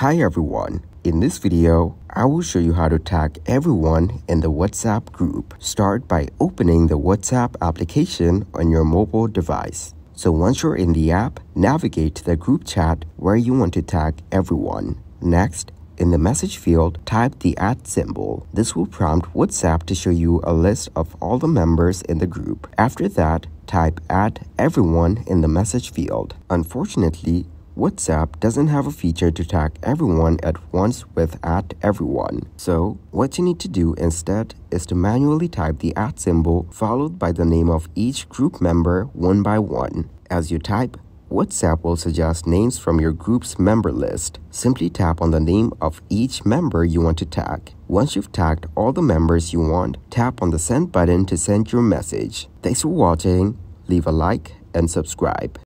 Hi everyone. In this video, I will show you how to tag everyone in the WhatsApp group. Start by opening the WhatsApp application on your mobile device. So once you're in the app, navigate to the group chat where you want to tag everyone. Next, in the message field, type the at symbol. This will prompt WhatsApp to show you a list of all the members in the group. After that, type add everyone in the message field. Unfortunately, WhatsApp doesn't have a feature to tag everyone at once with at everyone. So, what you need to do instead is to manually type the at symbol followed by the name of each group member one by one. As you type, WhatsApp will suggest names from your group's member list. Simply tap on the name of each member you want to tag. Once you've tagged all the members you want, tap on the send button to send your message. Thanks for watching, leave a like and subscribe.